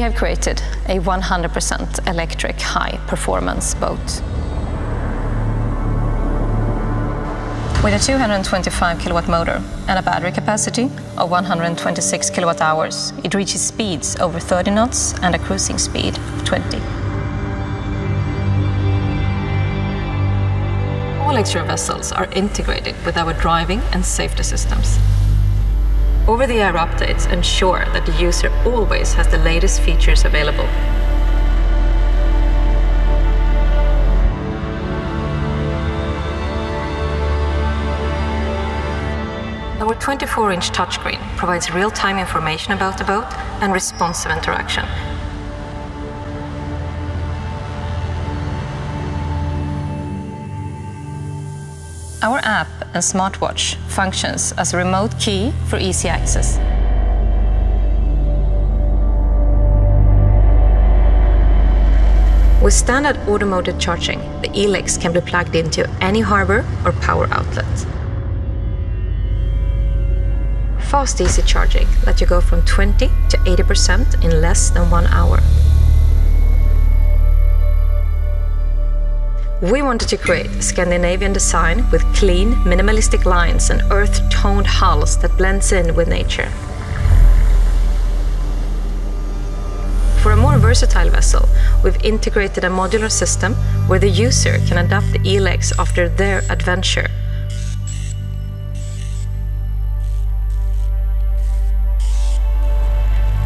have created a 100% electric high-performance boat. With a 225 kilowatt motor and a battery capacity of 126 kilowatt hours, it reaches speeds over 30 knots and a cruising speed of 20. All X-Shore vessels are integrated with our driving and safety systems. Over-the-air updates ensure that the user always has the latest features available. Our 24-inch touchscreen provides real-time information about the boat and responsive interaction. Our app and smartwatch functions as a remote key for easy access. With standard automated charging, the Eelex can be plugged into any harbor or power outlet. Fast easy charging lets you go from 20 to 80% in less than one hour. We wanted to create Scandinavian design with clean, minimalistic lines and earth-toned hulls that blends in with nature. For a more versatile vessel, we've integrated a modular system where the user can adapt the Eelex after their adventure.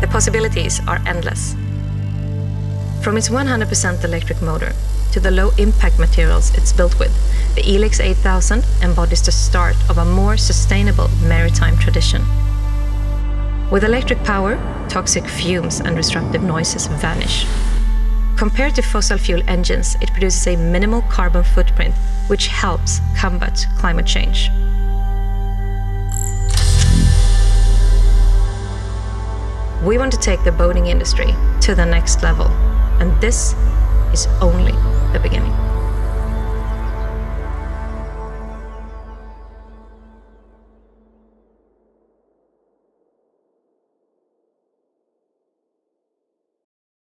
The possibilities are endless. From its 100% electric motor to the low-impact materials it's built with, the Eelex 8000 embodies the start of a more sustainable maritime tradition. With electric power, toxic fumes and disruptive noises vanish. Compared to fossil fuel engines, it produces a minimal carbon footprint, which helps combat climate change. We want to take the boating industry to the next level, and this is only the beginning.